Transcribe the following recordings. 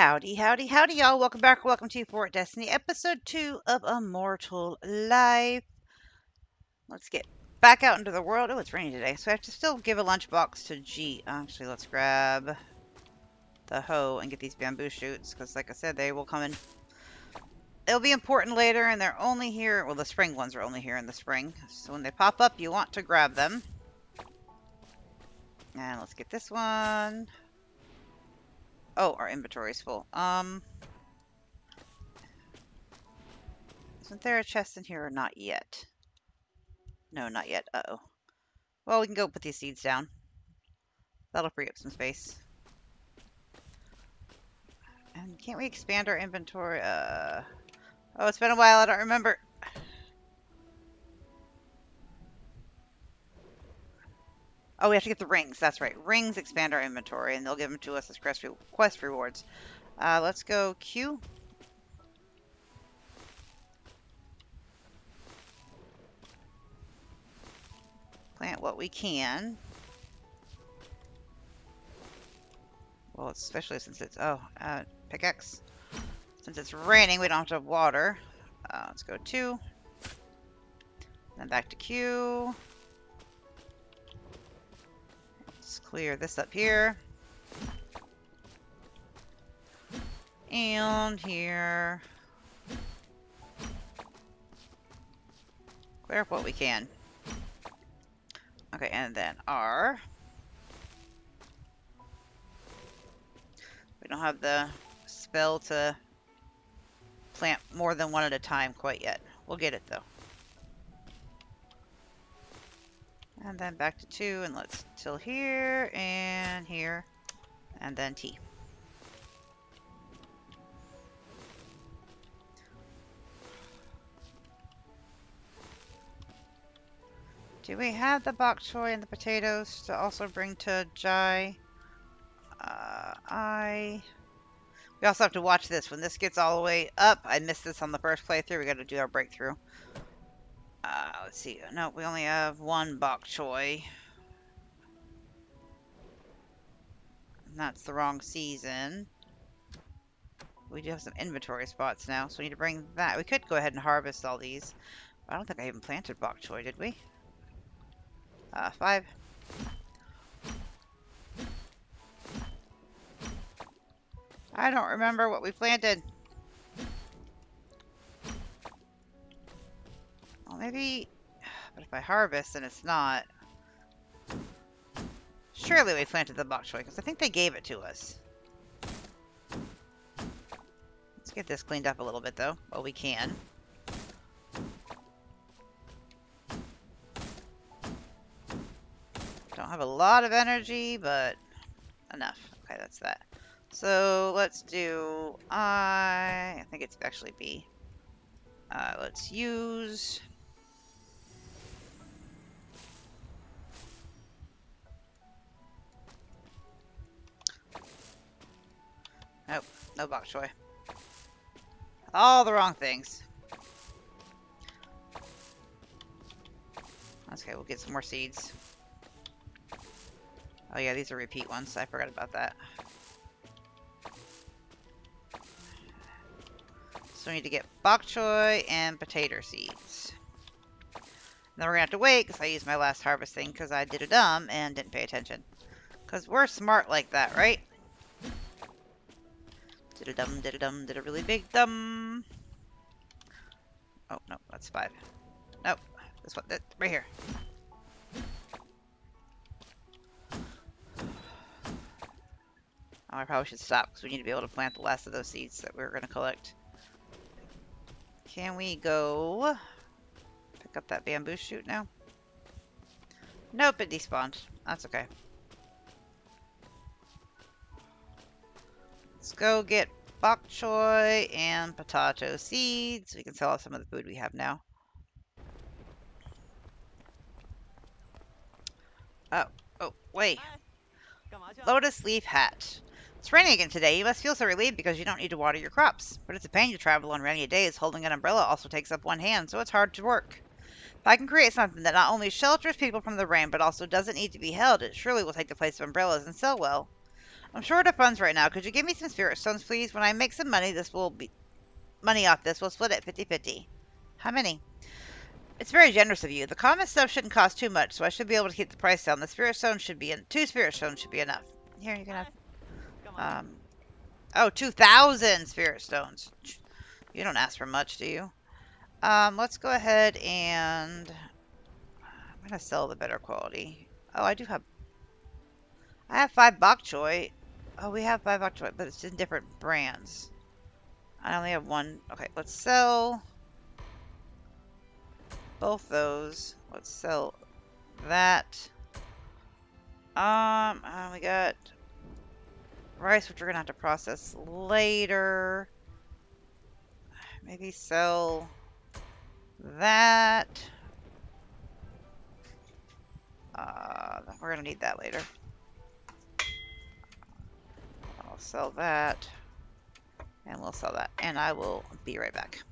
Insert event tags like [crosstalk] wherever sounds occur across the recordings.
Howdy, howdy, howdy, y'all. Welcome back. Welcome to Fort Destiny, episode 2 of Immortal Life. Let's get back out into the world. Oh, it's raining today, so I have to still give a lunchbox to G. Actually, let's grab the hoe and get these bamboo shoots, because like I said, they will come in. They'll be important later, and they're only here. Well, the spring ones are only here in the spring. So when they pop up, you want to grab them. And let's get this one. Oh, our inventory's full. Um, isn't there a chest in here or not yet? No, not yet. Uh-oh. Well, we can go put these seeds down. That'll free up some space. And can't we expand our inventory? Uh, oh, it's been a while. I don't remember. Oh, we have to get the rings. That's right. Rings expand our inventory, and they'll give them to us as quest, re quest rewards. Uh, let's go Q. Plant what we can. Well, especially since it's... Oh, uh, pickaxe. Since it's raining, we don't have to have water. Uh, let's go 2. Then back to Q. clear this up here. And here. Clear up what we can. Okay, and then R. We don't have the spell to plant more than one at a time quite yet. We'll get it though. And then back to two, and let's till here, and here, and then T. Do we have the bok choy and the potatoes to also bring to Jai? Uh, I... We also have to watch this. When this gets all the way up, I missed this on the first playthrough. We got to do our breakthrough. Let's see. No, we only have one bok choy. That's the wrong season. We do have some inventory spots now, so we need to bring that. We could go ahead and harvest all these. I don't think I even planted bok choy, did we? Uh, five. I don't remember what we planted. Well, maybe... But if I harvest and it's not... Surely we planted the bok choy, because I think they gave it to us. Let's get this cleaned up a little bit, though, while we can. Don't have a lot of energy, but enough. Okay, that's that. So let's do I. I think it's actually B. Uh, let's use Nope, no bok choy. All the wrong things. Okay, we'll get some more seeds. Oh yeah, these are repeat ones. I forgot about that. So we need to get bok choy and potato seeds. And then we're to have to wait because I used my last harvesting because I did a dumb and didn't pay attention. Because we're smart like that, right? A dum, did a dum, did a really big dum. Oh, no, that's five. Nope, this one, that, right here. Oh, I probably should stop because we need to be able to plant the last of those seeds that we are going to collect. Can we go pick up that bamboo shoot now? Nope, it despawned. That's okay. Let's go get bok choy and potato seeds. We can sell off some of the food we have now. Oh, oh, wait. Lotus leaf hat. It's raining again today. You must feel so relieved because you don't need to water your crops. But it's a pain to travel on rainy days. Holding an umbrella also takes up one hand, so it's hard to work. If I can create something that not only shelters people from the rain, but also doesn't need to be held, it surely will take the place of umbrellas and sell well. I'm short of funds right now. Could you give me some spirit stones, please? When I make some money, this will be money off this. We'll split it 50-50. How many? It's very generous of you. The common stuff shouldn't cost too much, so I should be able to keep the price down. The spirit stone should be in two spirit stones should be enough. Here, you can have. Um, oh, 2,000 spirit stones. You don't ask for much, do you? Um, let's go ahead and I'm gonna sell the better quality. Oh, I do have. I have five bok choy. Oh, we have five choy, but it's in different brands. I only have one. Okay, let's sell both those. Let's sell that. Um, uh, we got rice, which we're gonna have to process later. Maybe sell that. Uh, we're gonna need that later. Sell that. And we'll sell that. And I will be right back.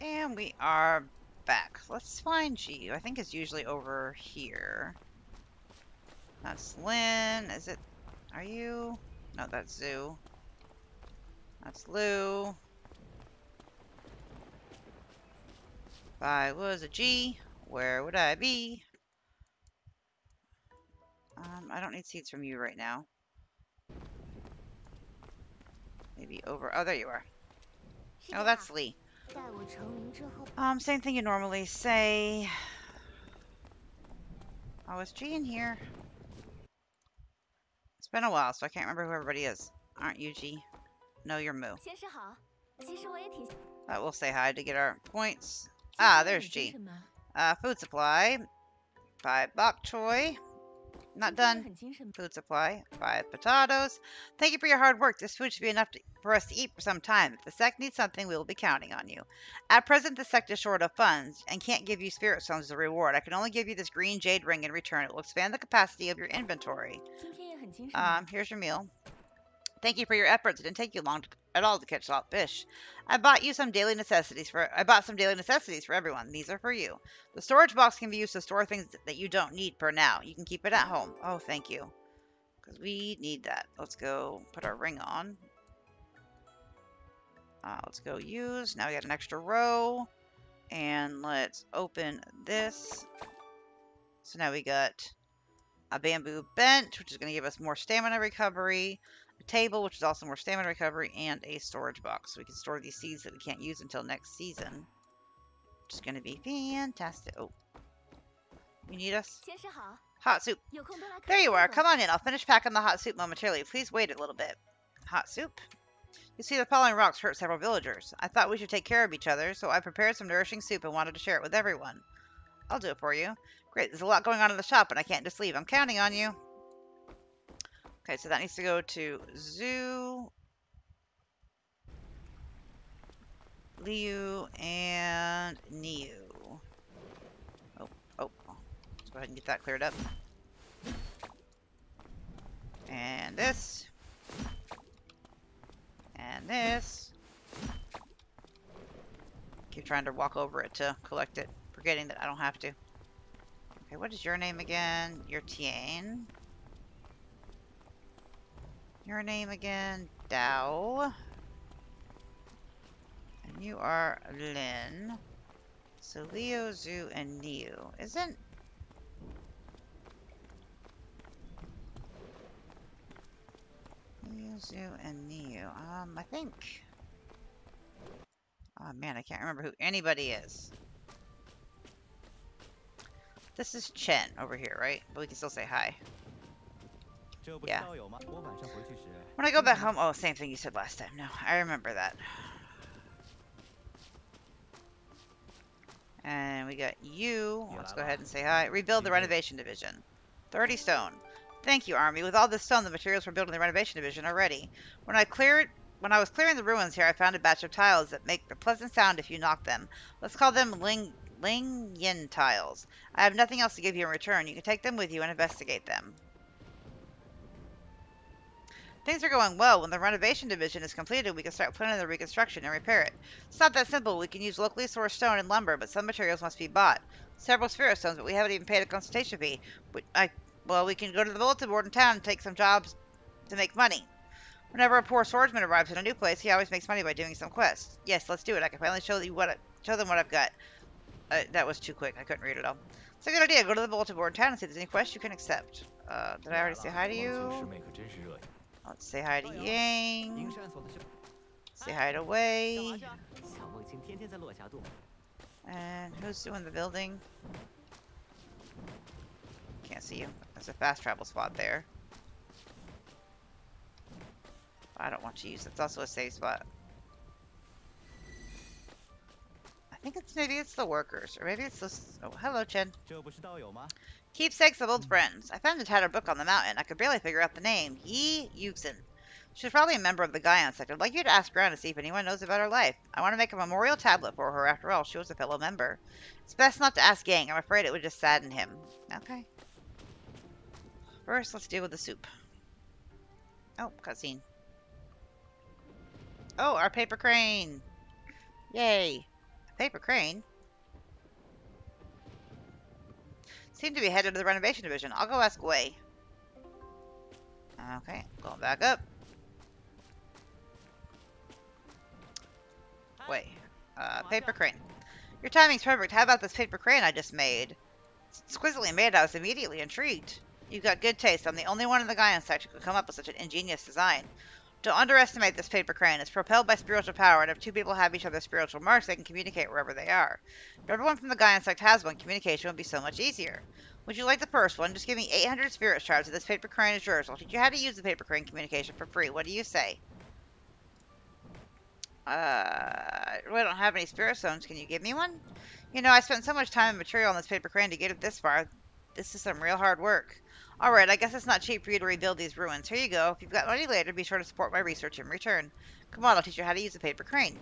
And we are back. Let's find you. I think it's usually over here. That's Lynn. Is it? Are you? No, that's Zoo. That's Lou. If I was a G, where would I be? Um, I don't need seeds from you right now. Maybe over. Oh, there you are. Oh, that's Lee. Um, same thing you normally say. Oh, is G in here? It's been a while, so I can't remember who everybody is. Aren't you, G? No, you're Moo. Uh, we'll say hi to get our points. Ah, there's G. Uh, food supply. Five bok choy. Not done. Food supply. Five potatoes. Thank you for your hard work. This food should be enough to, for us to eat for some time. If the sect needs something, we will be counting on you. At present, the sect is short of funds and can't give you spirit stones as a reward. I can only give you this green jade ring in return. It will expand the capacity of your inventory. Um, here's your meal. Thank you for your efforts. It didn't take you long to, at all to catch salt fish. I bought you some daily necessities for I bought some daily necessities for everyone. These are for you. The storage box can be used to store things that you don't need for now. You can keep it at home. Oh, thank you. Because we need that. Let's go put our ring on. Uh, let's go use. Now we got an extra row. And let's open this. So now we got a bamboo bench, which is going to give us more stamina recovery table, which is also more stamina recovery, and a storage box. So we can store these seeds that we can't use until next season. Which is going to be fantastic. Oh. You need us? Hot soup. There you are. Come on in. I'll finish packing the hot soup momentarily. Please wait a little bit. Hot soup? You see, the falling rocks hurt several villagers. I thought we should take care of each other, so I prepared some nourishing soup and wanted to share it with everyone. I'll do it for you. Great, there's a lot going on in the shop, and I can't just leave. I'm counting on you. Okay, so that needs to go to Zoo, Liu, and Niu. Oh, oh, let's go ahead and get that cleared up. And this. And this. Keep trying to walk over it to collect it, forgetting that I don't have to. Okay, what is your name again? You're Tian. Your name again, Dao. And you are Lin. So Leo, Zhu, and Niu. Isn't... Leo, Zhu, and Niu. Um, I think... Oh man, I can't remember who anybody is. This is Chen over here, right? But we can still say hi. Yeah. When I go back home, oh, same thing you said last time. No, I remember that. And we got you. Let's go ahead and say hi. Rebuild the renovation division. 30 stone. Thank you, Army. With all this stone, the materials for building the renovation division are ready. When I cleared when I was clearing the ruins here, I found a batch of tiles that make a pleasant sound if you knock them. Let's call them Ling Ling Yin tiles. I have nothing else to give you in return. You can take them with you and investigate them. Things are going well. When the renovation division is completed, we can start planning the reconstruction and repair it. It's not that simple. We can use locally sourced stone and lumber, but some materials must be bought. Several spirit stones, but we haven't even paid a consultation fee. We, I, well, we can go to the bulletin board in town and take some jobs to make money. Whenever a poor swordsman arrives in a new place, he always makes money by doing some quest. Yes, let's do it. I can finally show you what I, show them what I've got. Uh, that was too quick. I couldn't read it all. It's a good idea. Go to the bulletin board in town and see if there's any quests you can accept. Uh, did I already say hi to you? Let's say hi to Yang. Say hi to Wei. And who's doing the building? Can't see you. There's a fast travel spot there. I don't want to use. it. It's also a safe spot. I think it's maybe it's the workers, or maybe it's the. Oh, hello, Chen. Keepsakes of old friends. I found a tattered book on the mountain. I could barely figure out the name. Yi Yuxin. She's probably a member of the Gaian sect. I'd like you to ask around to see if anyone knows about her life. I want to make a memorial tablet for her. After all, she was a fellow member. It's best not to ask Yang. I'm afraid it would just sadden him. Okay. First, let's deal with the soup. Oh, cutscene. Oh, our paper crane. Yay. Paper crane? Seem to be headed to the renovation division. I'll go ask Wei. Okay, going back up. Wei. Uh, paper crane. Your timing's perfect. How about this paper crane I just made? It's exquisitely made. I was immediately intrigued. You've got good taste. I'm the only one in the Gaian sect who could come up with such an ingenious design. Don't underestimate this paper crane. It's propelled by spiritual power, and if two people have each other's spiritual marks, they can communicate wherever they are. If everyone from the Gaian sect has one, communication would be so much easier. Would you like the first one? Just give me 800 spirit shards, and this paper crane is yours. I'll teach you how to use the paper crane communication for free. What do you say? Uh, I really don't have any spirit stones. Can you give me one? You know, I spent so much time and material on this paper crane to get it this far. This is some real hard work. Alright, I guess it's not cheap for you to rebuild these ruins. Here you go. If you've got money later, be sure to support my research in return. Come on, I'll teach you how to use a paper crane.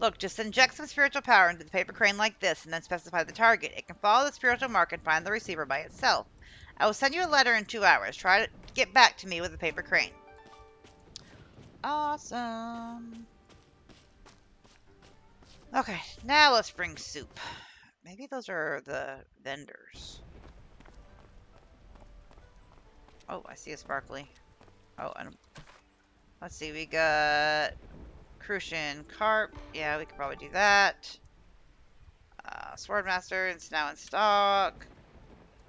Look, just inject some spiritual power into the paper crane like this, and then specify the target. It can follow the spiritual mark and find the receiver by itself. I will send you a letter in two hours. Try to get back to me with the paper crane. Awesome. Okay, now let's bring soup. Maybe those are the vendors. Oh, I see a sparkly. Oh, and let's see, we got Crucian Carp. Yeah, we could probably do that. Uh, Swordmaster, it's now in stock.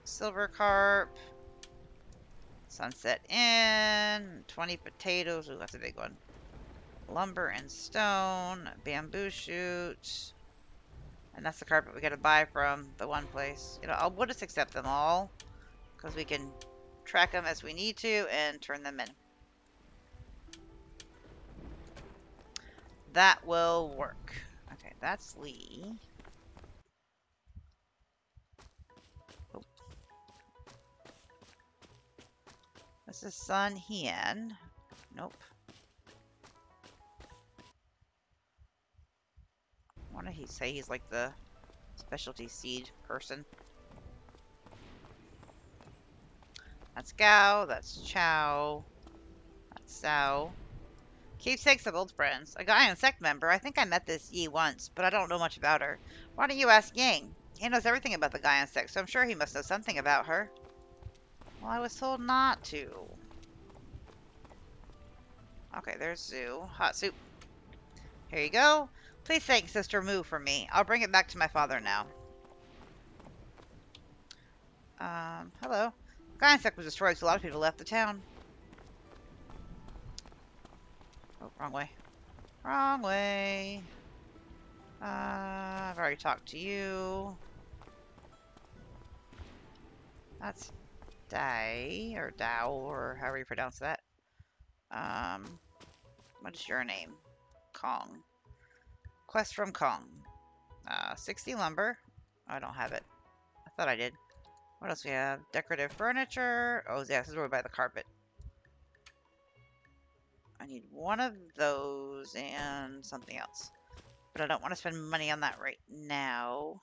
Silver Carp. Sunset Inn. 20 potatoes. Ooh, that's a big one. Lumber and stone. Bamboo shoots. And that's the carpet we gotta buy from the one place. You know, I'll, we'll just accept them all. Because we can track them as we need to, and turn them in. That will work. Okay, that's Lee. Oh. This is Sun Hien. Nope. Why did he say he's like the specialty seed person? That's Gao, that's Chow, that's Cao. Keepsakes of old friends. A Gaian sect member. I think I met this Yi once, but I don't know much about her. Why don't you ask Yang? He knows everything about the Gaian sect, so I'm sure he must know something about her. Well, I was told not to. Okay, there's Zu. Hot soup. Here you go. Please thank Sister Mu for me. I'll bring it back to my father now. Um, hello. Gaian sect was destroyed, so a lot of people left the town. Oh, wrong way. Wrong way. Uh, I've already talked to you. That's Dai, or Dao, or however you pronounce that. Um, what is your name? Kong. Quest from Kong. Uh, 60 lumber. I don't have it. I thought I did. What else we have? Decorative furniture. Oh, yeah, this is where we buy the carpet. I need one of those and something else. But I don't want to spend money on that right now.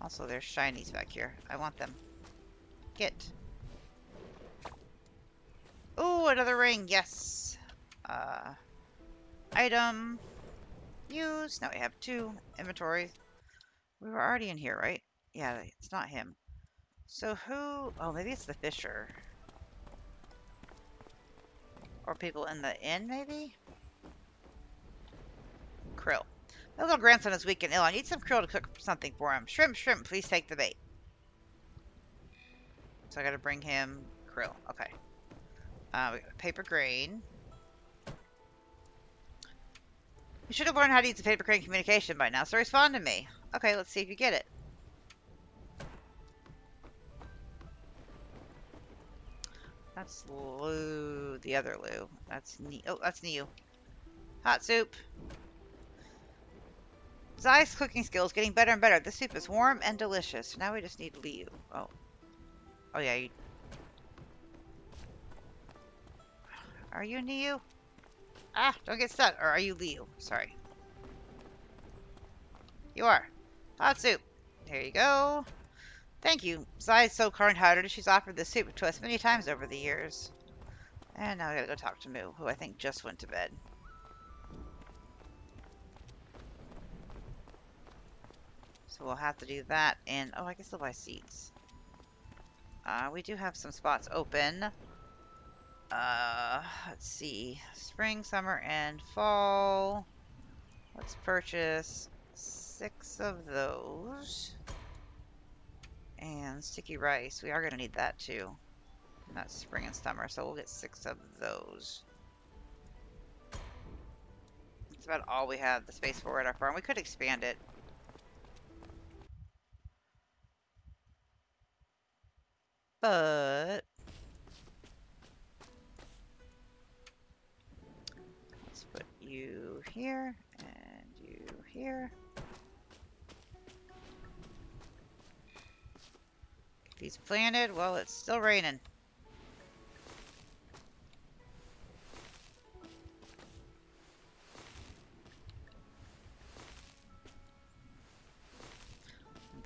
Also, there's shinies back here. I want them. Get. Oh, another ring. Yes. Uh, Item. Use. Now we have two. Inventory. We were already in here, right? Yeah, it's not him. So who... Oh, maybe it's the Fisher. Or people in the inn, maybe? Krill. My little grandson is weak and ill. I need some krill to cook something for him. Shrimp, shrimp, please take the bait. So I gotta bring him krill. Okay. Uh, paper crane. You should have learned how to use the paper crane communication by now, so respond to me. Okay, let's see if you get it. That's Lou, the other Lou. That's Ne- oh, that's Niu. Hot soup. Zai's cooking skills getting better and better. This soup is warm and delicious. Now we just need Liu. Oh. Oh yeah, you... Are you Niu? Ah, don't get stuck. Or are you Liu? Sorry. You are. Hot soup. There you go. Thank you. Zai so kind-hearted. She's offered this soup to us many times over the years. And now I gotta go talk to Moo, who I think just went to bed. So we'll have to do that and... Oh, I guess they'll buy seats. Uh, we do have some spots open. Uh, let's see. Spring, summer, and fall. Let's purchase six of those. And sticky rice. We are going to need that too. And that's spring and summer, so we'll get six of those. That's about all we have the space for at our farm. We could expand it. But... you here, and you here. Get these planted. Well, it's still raining.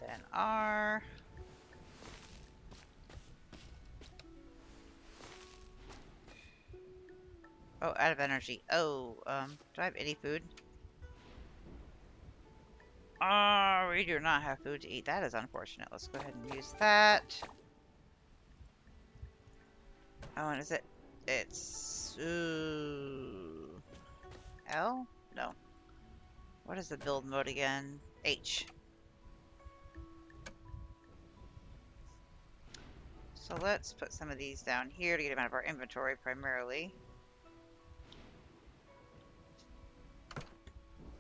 Then R. Oh, out of energy. Oh, um, do I have any food? Oh, we do not have food to eat. That is unfortunate. Let's go ahead and use that. Oh, and is it? It's... Ooh, L? No. What is the build mode again? H. So let's put some of these down here to get them out of our inventory primarily.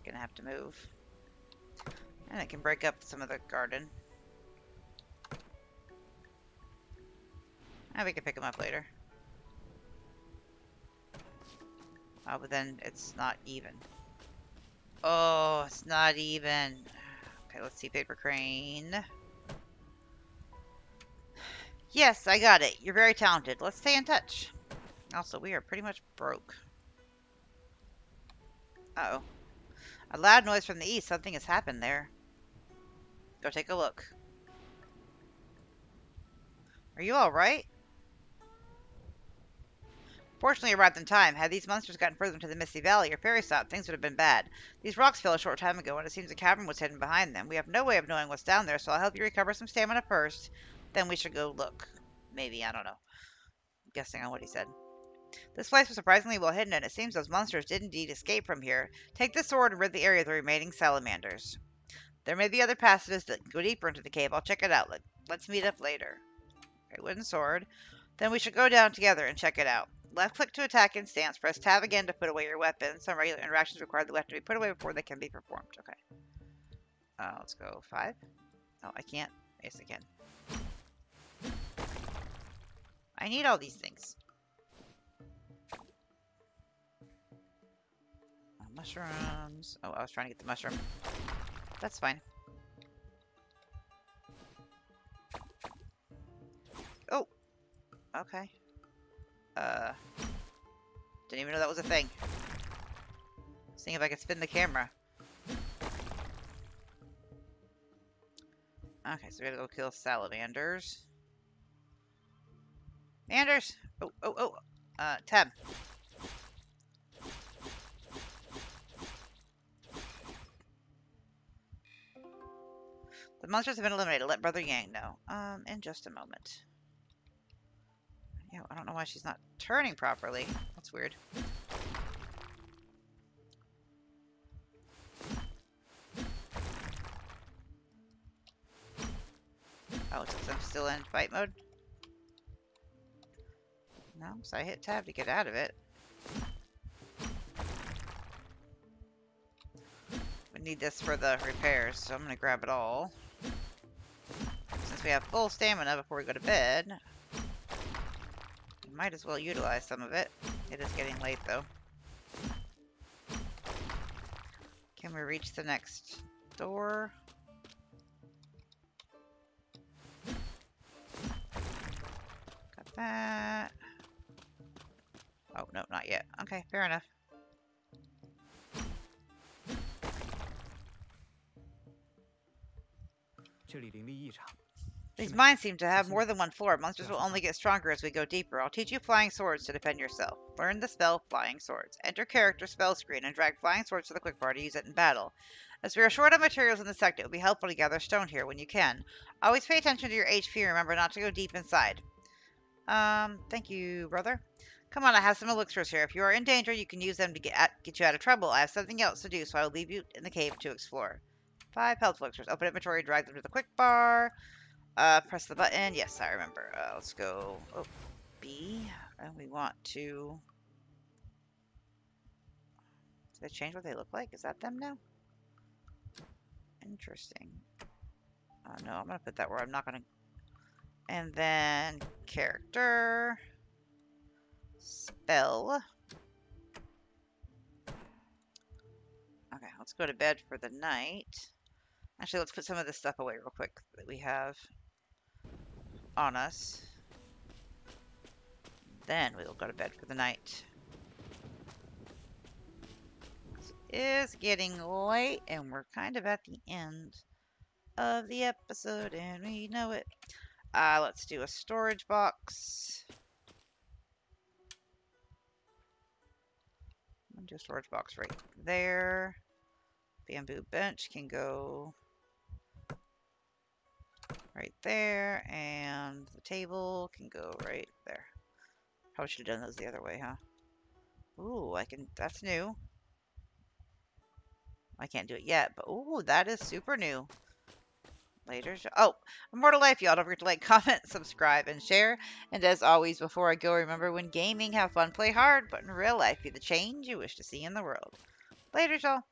Gonna have to move. And I can break up some of the garden. And we can pick them up later. Oh, but then it's not even. Oh, it's not even. [sighs] Okay, let's see paper crane. Yes, I got it. You're very talented. Let's stay in touch. Also, we are pretty much broke. Uh oh A loud noise from the east. Something has happened there. Go take a look. Are you alright? Fortunately, arrived in time. Had these monsters gotten further into the Misty Valley or Fairy Stop, things would have been bad. These rocks fell a short time ago, and it seems a cavern was hidden behind them. We have no way of knowing what's down there, so I'll help you recover some stamina first. Then we should go look. Maybe, I don't know. I'm guessing on what he said. This place was surprisingly well hidden, and it seems those monsters did indeed escape from here. Take the sword and rid the area of the remaining salamanders. There may be other passages that go deeper into the cave. I'll check it out. Let, let's meet up later. Okay, wooden sword. Then we should go down together and check it out. Left click to attack in stance. Press tab again to put away your weapon. Some regular interactions require the weapon to be put away before they can be performed. Okay. Uh, let's go five. Oh, I can't. Yes, I can. I need all these things. Mushrooms. Oh, I was trying to get the mushroom. That's fine. Oh! Okay. Uh... Didn't even know that was a thing. Seeing if I could spin the camera. Okay, so we gotta go kill salamanders. Manders! Oh, oh, oh! Uh, tab. Monsters have been eliminated. Let Brother Yang know. Um, in just a moment. Yeah, I don't know why she's not turning properly. That's weird. Oh, since I'm still in fight mode? No, so I hit tab to get out of it. We need this for the repairs, so I'm going to grab it all. Since we have full stamina before we go to bed, we might as well utilize some of it. It is getting late, though. Can we reach the next door? Got that. Oh, no, not yet. Okay, fair enough. These mines seem to have more than one floor. Monsters will only get stronger as we go deeper. I'll teach you flying swords to defend yourself. Learn the spell Flying Swords. Enter character spell screen and drag flying swords to the quick bar to use it in battle. As we are short on materials in the sect, it will be helpful to gather stone here when you can. Always pay attention to your HP and remember not to go deep inside. Um, thank you, brother. Come on, I have some elixirs here. If you are in danger, you can use them to get, at, get you out of trouble. I have something else to do, so I will leave you in the cave to explore. Five health elixirs. Open inventory, drag them to the quick bar. Uh, press the button. Yes, I remember. Uh, let's go oh, B. And we want to... Did they change what they look like? Is that them now? Interesting. Uh, no, I'm going to put that where I'm not going to... And then character... Spell. Okay, let's go to bed for the night. Actually, let's put some of this stuff away real quick that we have on us. Then we will go to bed for the night. It is getting late, and we're kind of at the end of the episode, and we know it. Uh, let's do a storage box. do a storage box right there. Bamboo bench can go right there, and the table can go right there. Probably should have done those the other way, huh? Ooh, I can, that's new. I can't do it yet, but ooh, that is super new. Later. Oh, Immortal Life, y'all. Don't forget to like, [laughs] comment, subscribe, and share. And as always, before I go, remember when gaming, have fun, play hard, but in real life, be the change you wish to see in the world. Later, y'all.